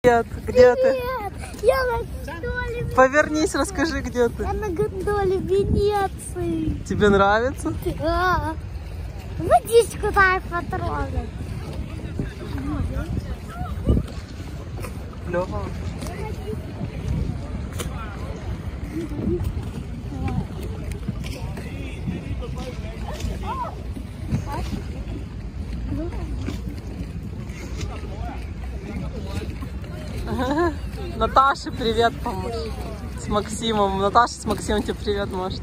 Привет, где ты? Привет! Я на гондоле, Повернись, расскажи, где ты. я на гондоле в Венеции. Тебе нравится? Да. Водичку дай потрогать. Клево. Наташе привет помочь. С Максимом. Наташа с Максимом тебе привет может.